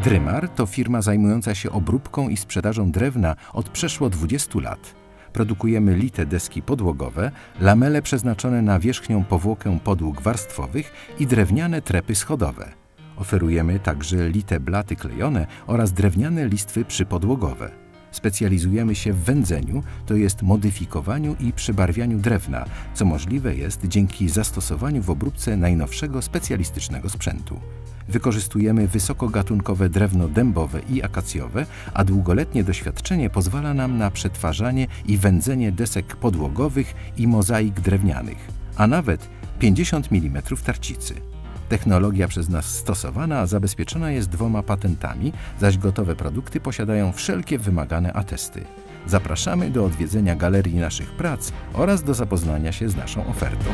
Drymar to firma zajmująca się obróbką i sprzedażą drewna od przeszło 20 lat. Produkujemy lite deski podłogowe, lamele przeznaczone na wierzchnią powłokę podłóg warstwowych i drewniane trepy schodowe. Oferujemy także lite blaty klejone oraz drewniane listwy przypodłogowe. Specjalizujemy się w wędzeniu, to jest modyfikowaniu i przybarwianiu drewna, co możliwe jest dzięki zastosowaniu w obróbce najnowszego specjalistycznego sprzętu. Wykorzystujemy wysokogatunkowe drewno dębowe i akacjowe, a długoletnie doświadczenie pozwala nam na przetwarzanie i wędzenie desek podłogowych i mozaik drewnianych, a nawet 50 mm tarcicy. Technologia przez nas stosowana zabezpieczona jest dwoma patentami, zaś gotowe produkty posiadają wszelkie wymagane atesty. Zapraszamy do odwiedzenia galerii naszych prac oraz do zapoznania się z naszą ofertą.